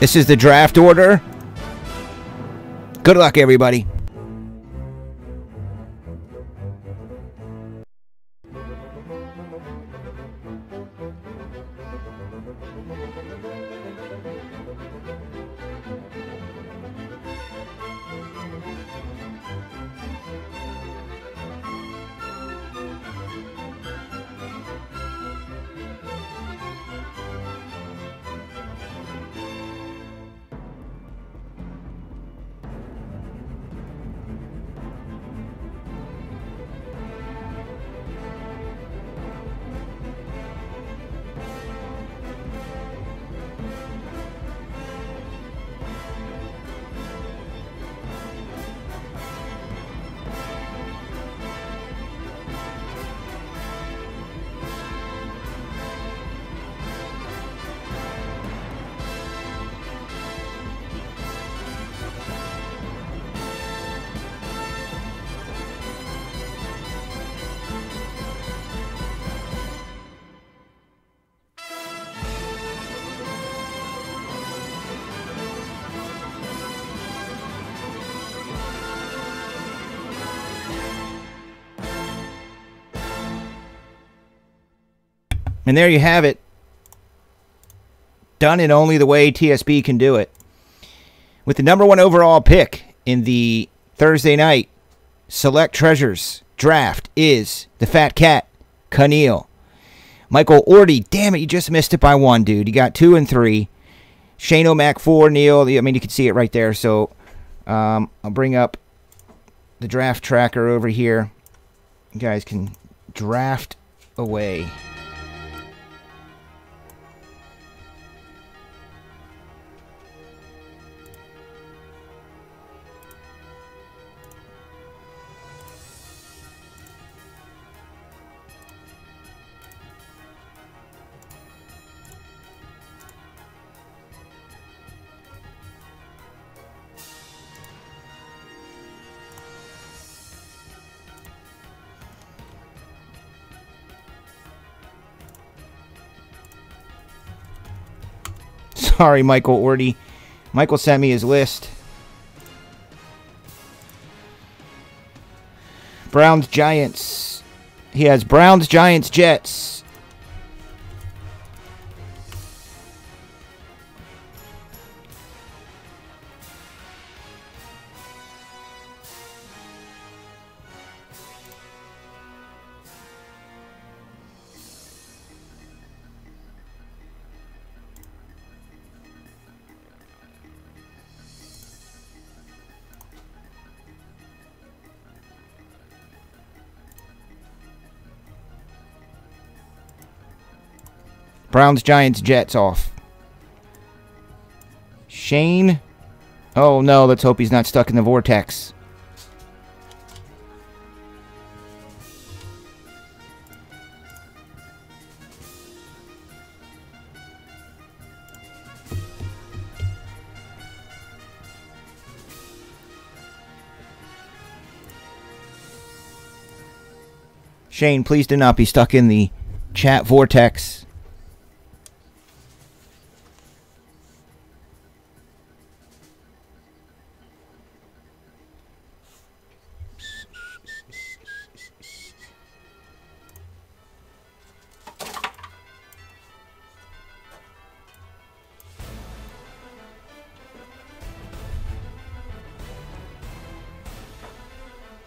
This is the draft order. Good luck, everybody. And there you have it. Done in only the way TSB can do it. With the number one overall pick in the Thursday night Select Treasures draft is the Fat Cat, Kaneal. Michael Orty, damn it, you just missed it by one, dude. You got two and three. Shane O'Mac, four. Neil, I mean, you can see it right there. So um, I'll bring up the draft tracker over here. You guys can draft away. Sorry, Michael Orty. Michael sent me his list. Browns, Giants. He has Browns, Giants, Jets. Browns, Giants, Jets off. Shane. Oh no, let's hope he's not stuck in the vortex. Shane, please do not be stuck in the chat vortex.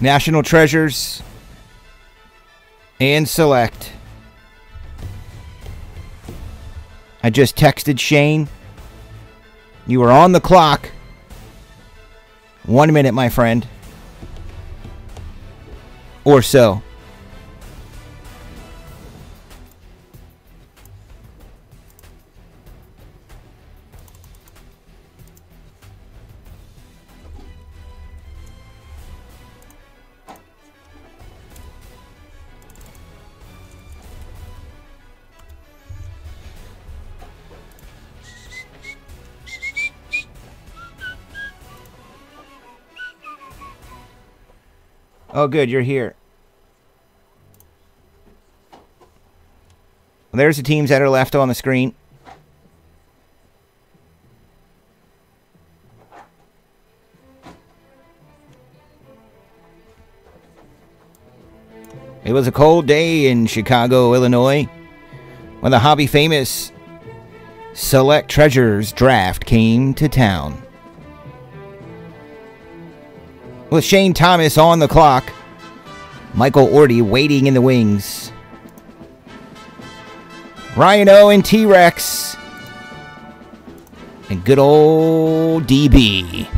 National Treasures and Select. I just texted Shane. You are on the clock. One minute, my friend. or so. Oh, good, you're here. Well, there's the teams that are left on the screen. It was a cold day in Chicago, Illinois, when the hobby famous Select Treasures draft came to town. With Shane Thomas on the clock, Michael Orty waiting in the wings. Rhino and T Rex. And good old DB.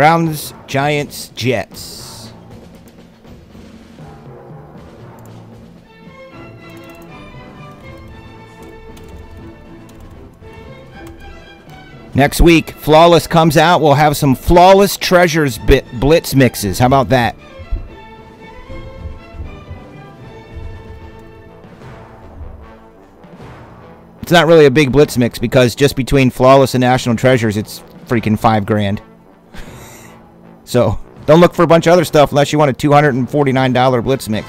Browns, Giants, Jets. Next week, Flawless comes out. We'll have some Flawless Treasures Blitz mixes. How about that? It's not really a big Blitz mix because just between Flawless and National Treasures, it's freaking five grand. So don't look for a bunch of other stuff unless you want a $249 Blitz mix.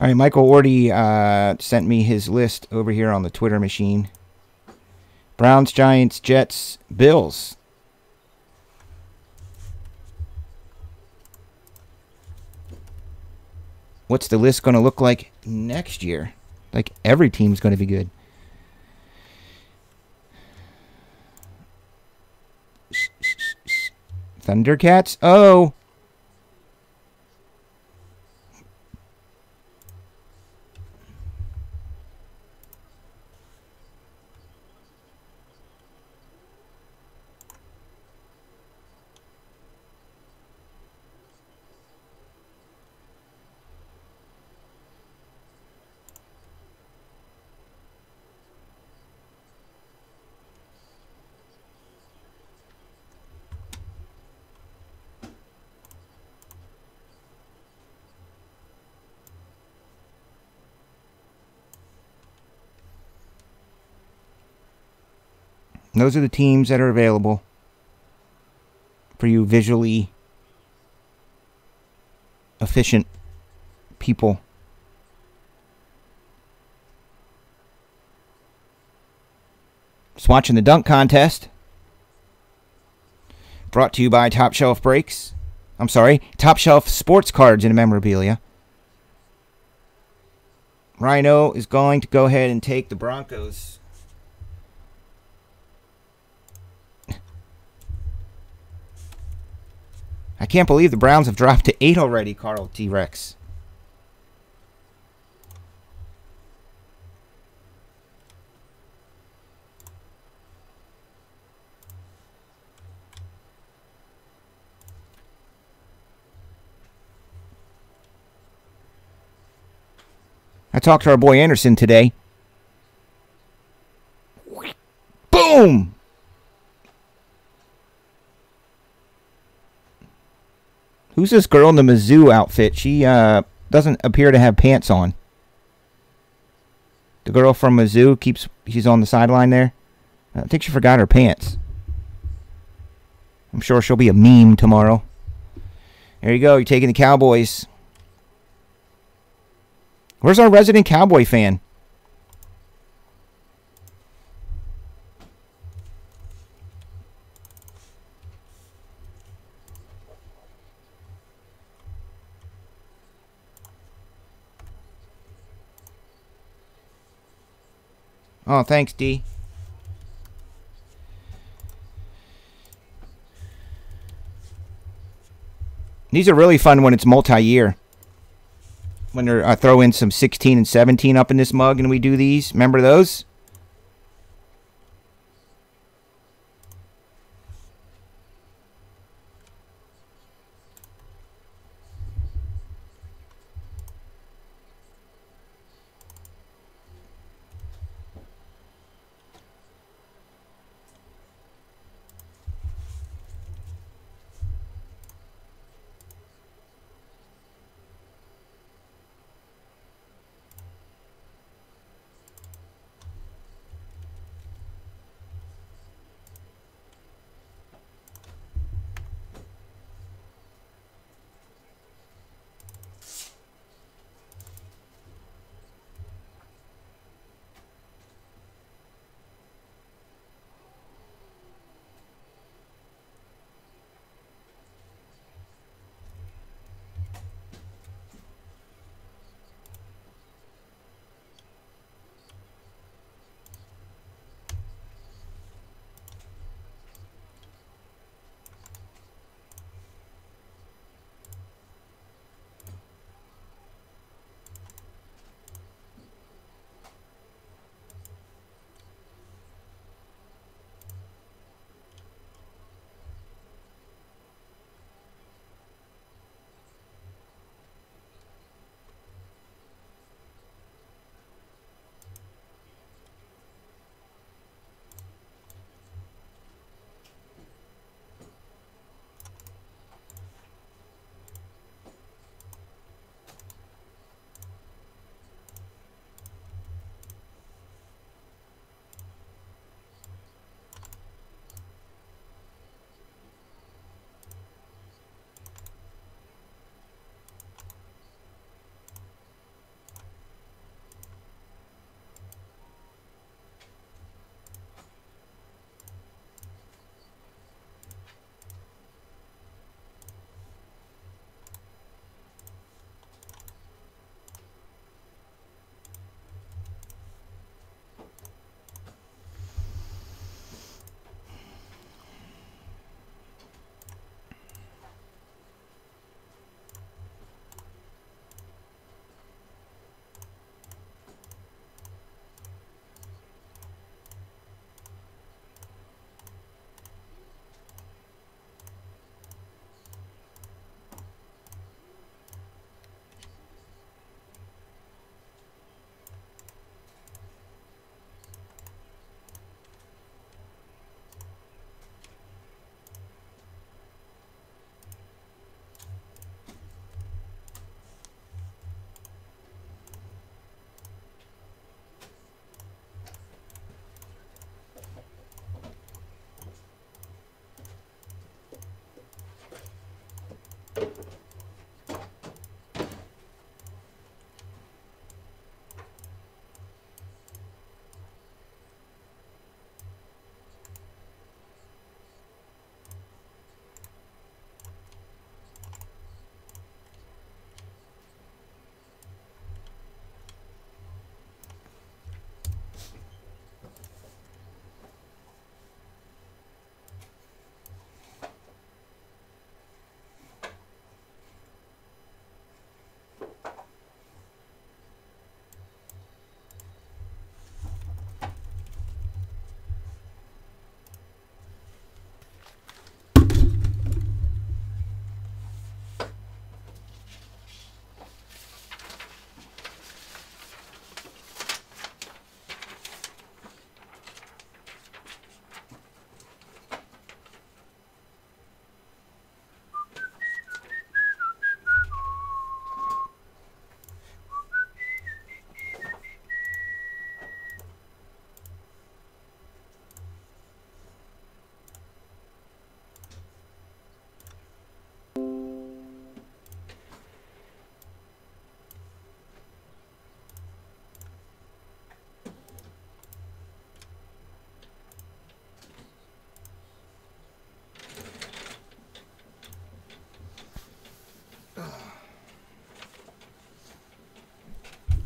All right, Michael Orty uh, sent me his list over here on the Twitter machine. Browns, Giants, Jets, Bills. What's the list going to look like next year? Like every team's going to be good. Thundercats? Oh. Those are the teams that are available for you visually efficient people. Just watching the dunk contest. Brought to you by Top Shelf Breaks. I'm sorry, Top Shelf Sports Cards and Memorabilia. Rhino is going to go ahead and take the Broncos I can't believe the Browns have dropped to 8 already, Carl T. Rex. I talked to our boy Anderson today. Boom! Who's this girl in the Mizzou outfit? She uh, doesn't appear to have pants on. The girl from Mizzou keeps. She's on the sideline there. I think she forgot her pants. I'm sure she'll be a meme tomorrow. There you go. You're taking the Cowboys. Where's our resident Cowboy fan? Oh, thanks, D. These are really fun when it's multi-year. When I uh, throw in some 16 and 17 up in this mug and we do these. Remember those?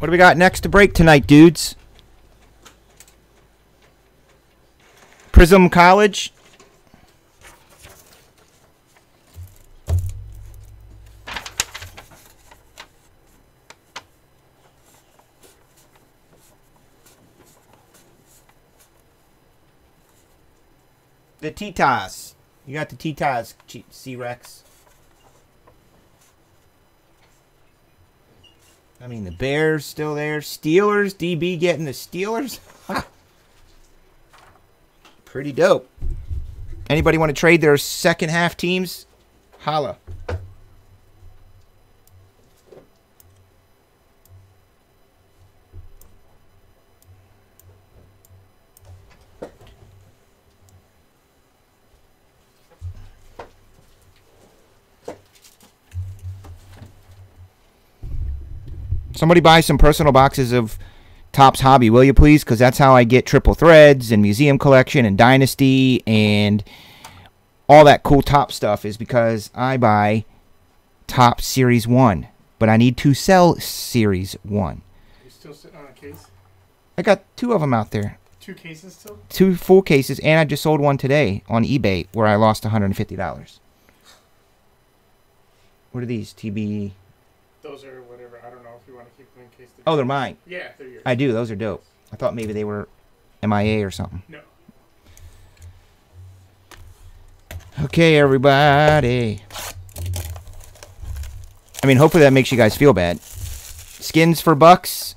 What do we got next to break tonight, dudes? Prism College. The Titas. You got the Titas, C-Rex. I mean, the Bears still there. Steelers, DB getting the Steelers. Pretty dope. Anybody want to trade their second half teams? Holla. Somebody buy some personal boxes of Topps Hobby, will you please? Because that's how I get Triple Threads and Museum Collection and Dynasty and all that cool top stuff is because I buy Topps Series 1. But I need to sell Series 1. You still sitting on a case? I got two of them out there. Two cases still? Two full cases, and I just sold one today on eBay where I lost $150. What are these? TB. Those are whatever. I don't know if you want to keep them in case. Oh, they're mine. Yeah, they're yours. I do. Those are dope. I thought maybe they were MIA or something. No. Okay, everybody. I mean, hopefully that makes you guys feel bad. Skins for Bucks.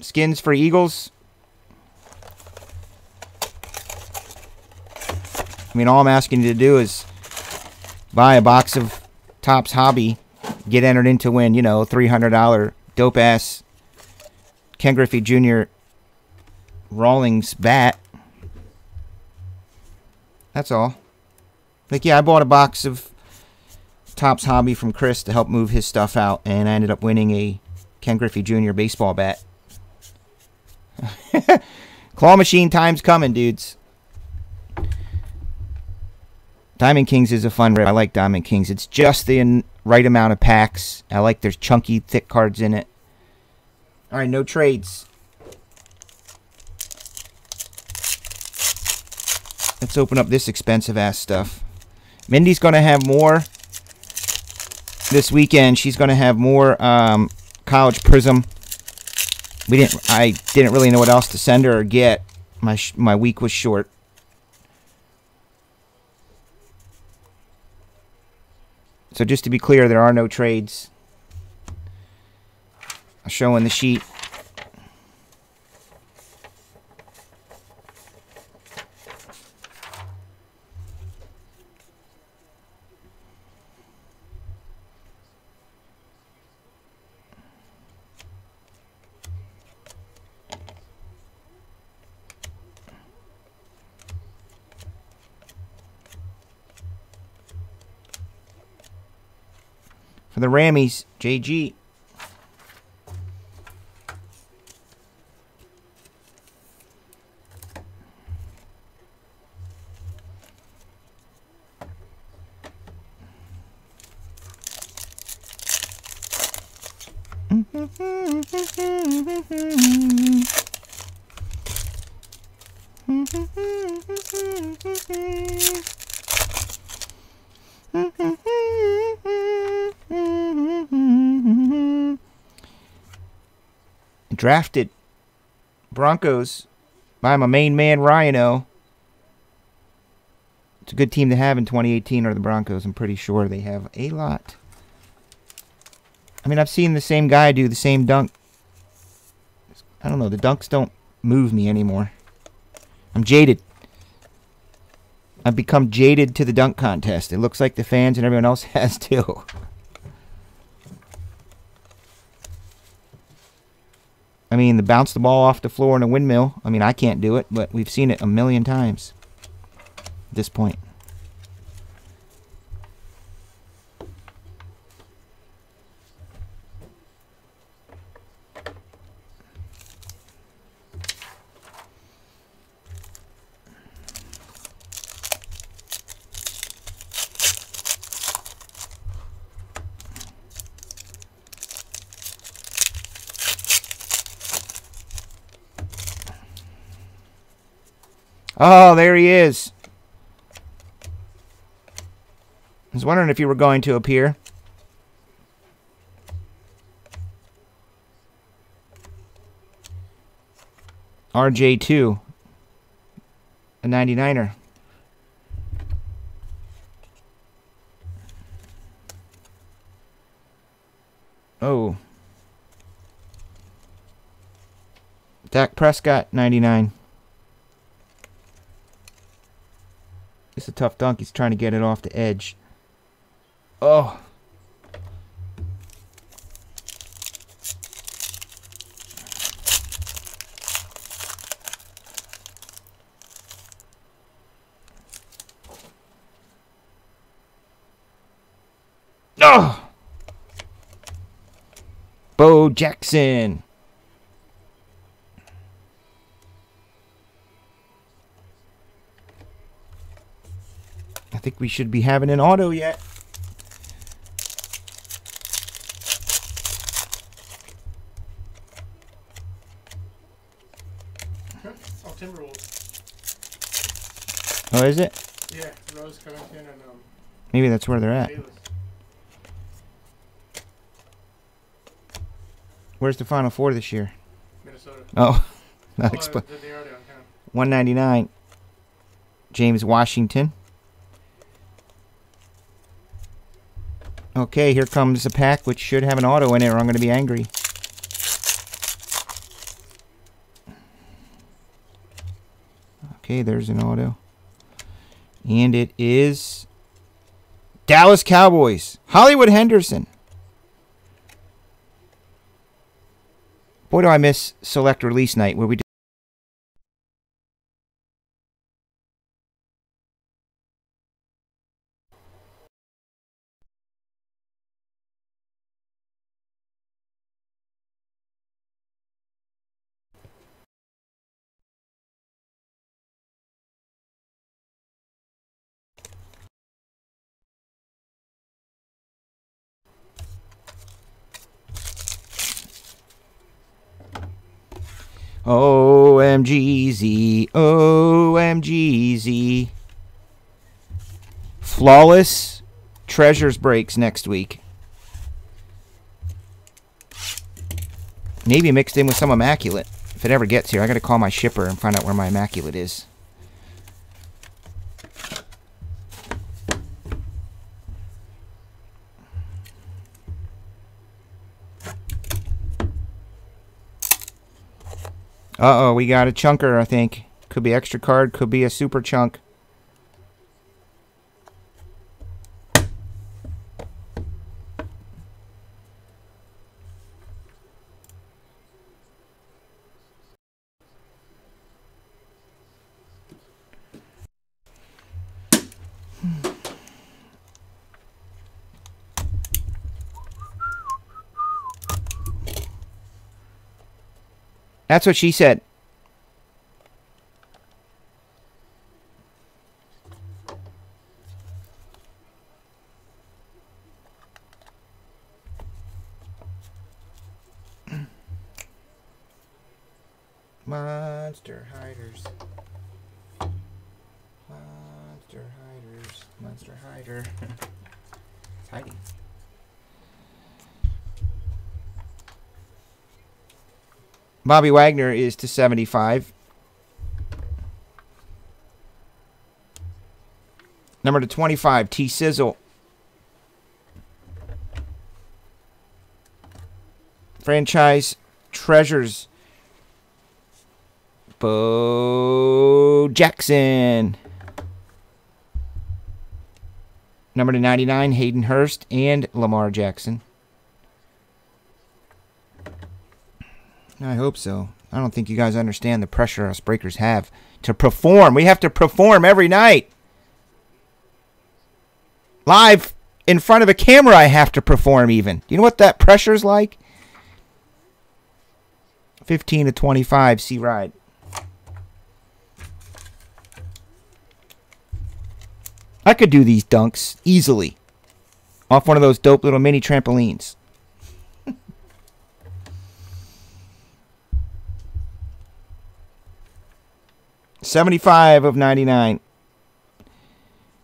Skins for Eagles. I mean, all I'm asking you to do is buy a box of Topps Hobby, get entered in to win, you know, $300 dope ass Ken Griffey Jr. Rawlings bat. That's all. Like, yeah, I bought a box of Topps Hobby from Chris to help move his stuff out, and I ended up winning a Ken Griffey Jr. baseball bat. Claw machine time's coming, dudes. Diamond Kings is a fun rip. I like Diamond Kings. It's just the right amount of packs. I like there's chunky, thick cards in it. All right, no trades. Let's open up this expensive ass stuff. Mindy's going to have more this weekend. She's going to have more um, College Prism. We didn't. I didn't really know what else to send her or get. My my week was short. So just to be clear, there are no trades. I'll show in the sheet. The Rammies, JG. Drafted Broncos by my main man Rhino. It's a good team to have in 2018 are the Broncos. I'm pretty sure they have a lot. I mean, I've seen the same guy do the same dunk. I don't know. The dunks don't move me anymore. I'm jaded. I've become jaded to the dunk contest. It looks like the fans and everyone else has too. I mean, the bounce the ball off the floor in a windmill. I mean, I can't do it, but we've seen it a million times at this point. Oh, there he is. I was wondering if you were going to appear. RJ2. A 99er. Oh. Dak Prescott, 99. It's a tough dunk. He's trying to get it off the edge. Oh. Oh. Bo Jackson. Think we should be having an auto yet. Oh, Timberwolves. Oh, is it? Yeah, Rose Covington and um, Maybe that's where they're at. Bayless. Where's the Final Four this year? Minnesota. Oh, not Oh, explain. they- they already on count. 199. James Washington. Okay, here comes a pack which should have an auto in it, or I'm going to be angry. Okay, there's an auto. And it is Dallas Cowboys. Hollywood Henderson. Boy, do I miss select release night where we OMGZ, OMGZ. Flawless Treasures breaks next week. Maybe mixed in with some Immaculate. If it ever gets here, I gotta call my shipper and find out where my Immaculate is. Uh oh, we got a chunker, I think. Could be extra card, could be a super chunk. That's what she said. Bobby Wagner is to 75. Number to 25, T Sizzle. Franchise Treasures. Bo Jackson. Number to 99, Hayden Hurst and Lamar Jackson. I hope so. I don't think you guys understand the pressure us breakers have to perform. We have to perform every night. Live in front of a camera, I have to perform even. You know what that pressure's like? 15 to 25, C Ride. I could do these dunks easily off one of those dope little mini trampolines. 75 of 99.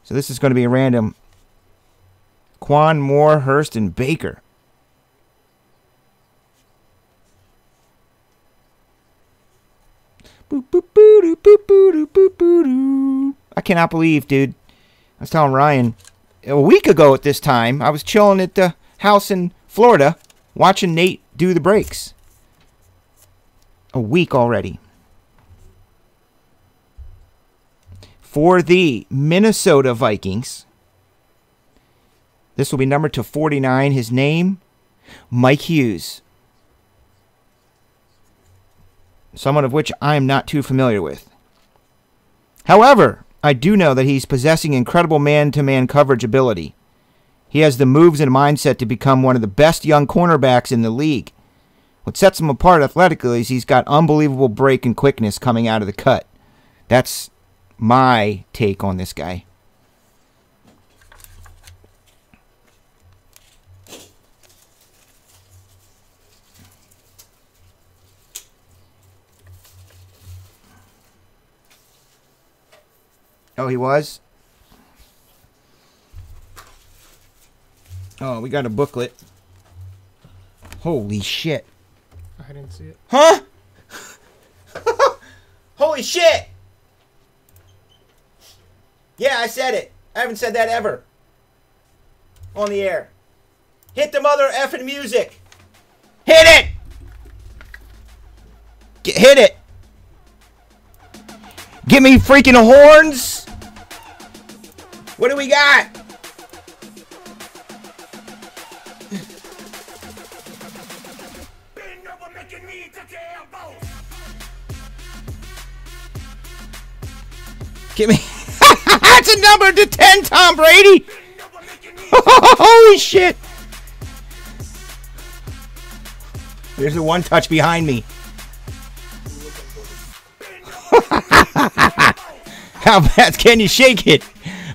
So this is going to be a random. Quan, Moore, Hurst, and Baker. I cannot believe, dude. I was telling Ryan a week ago at this time, I was chilling at the house in Florida watching Nate do the breaks. A week already. For the Minnesota Vikings, this will be number to 49. His name, Mike Hughes. Someone of which I am not too familiar with. However, I do know that he's possessing incredible man to man coverage ability. He has the moves and mindset to become one of the best young cornerbacks in the league. What sets him apart athletically is he's got unbelievable break and quickness coming out of the cut. That's my take on this guy. Oh, he was? Oh, we got a booklet. Holy shit. I didn't see it. Huh? Holy shit! Yeah, I said it. I haven't said that ever. On the air. Hit the mother effing music. Hit it! Get, hit it! Give me freaking horns! What do we got? Bend over, make your knee touch your elbows. Give me. That's a number to 10, Tom Brady! Holy shit! There's the one touch behind me. How fast can you shake it?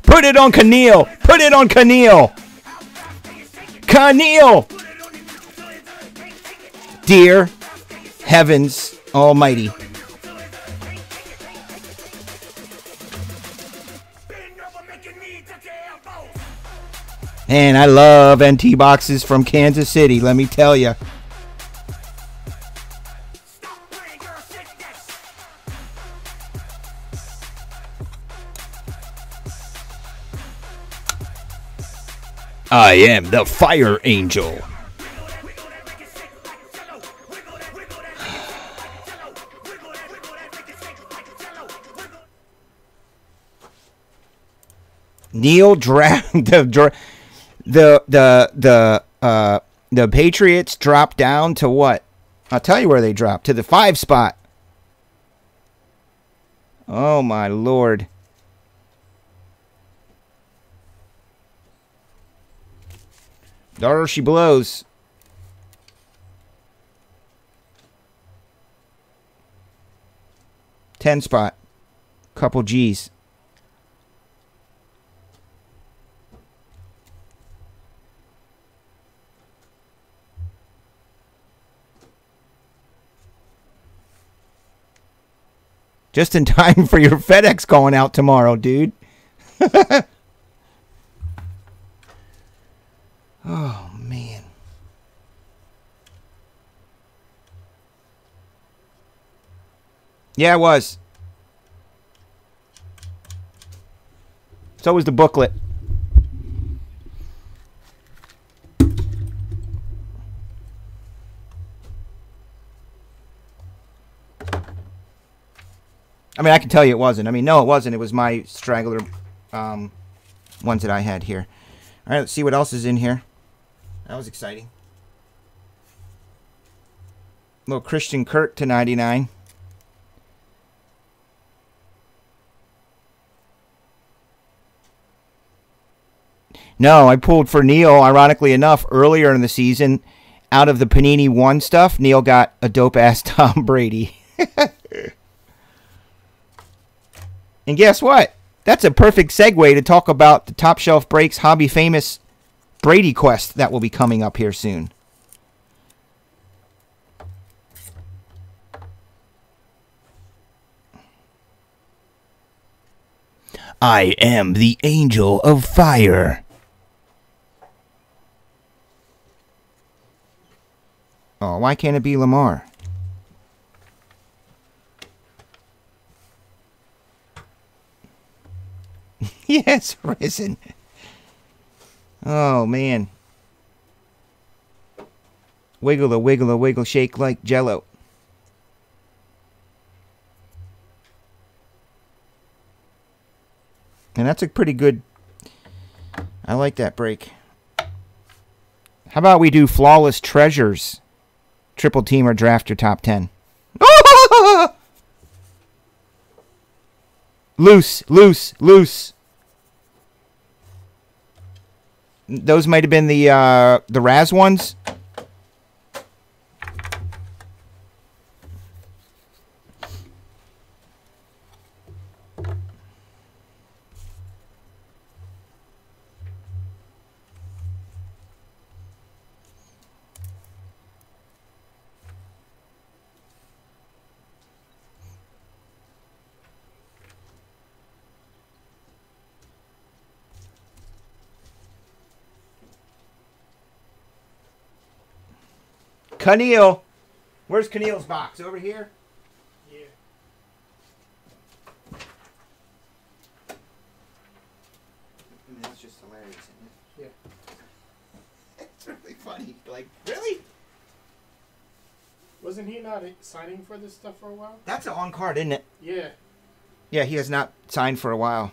Put it on Keneal. Put it on Keneal. Keneal. Dear heavens almighty. And I love NT boxes from Kansas City, let me tell you. I am the Fire Angel. Neil draft the dra- the the the uh the Patriots dropped down to what? I'll tell you where they dropped to the five spot. Oh my lord! Daughter, she blows. Ten spot, couple G's. Just in time for your FedEx going out tomorrow, dude. oh, man. Yeah, it was. So was the booklet. I mean, I can tell you it wasn't. I mean, no, it wasn't. It was my straggler um, ones that I had here. All right, let's see what else is in here. That was exciting. Little Christian Kirk to 99. No, I pulled for Neil, ironically enough, earlier in the season. Out of the Panini 1 stuff, Neil got a dope ass Tom Brady. And guess what? That's a perfect segue to talk about the Top Shelf Breaks Hobby Famous Brady Quest that will be coming up here soon. I am the angel of fire. Oh, why can't it be Lamar? yes, risen. Oh man. Wiggle a wiggle a wiggle shake like jello. And that's a pretty good I like that break. How about we do flawless treasures? Triple team or draft your top 10. Loose, loose, loose. Those might have been the uh, the Raz ones. Keneal. Where's Keneal's box? Over here? Yeah. I mean, that's just hilarious, isn't it? Yeah. It's really funny. Like, really? Wasn't he not signing for this stuff for a while? That's an on card, isn't it? Yeah. Yeah, he has not signed for a while.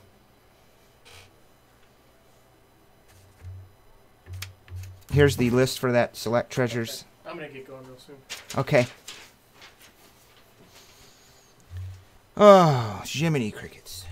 Here's the list for that select treasures. I'm gonna get going real soon. Okay. Oh, Jiminy Crickets.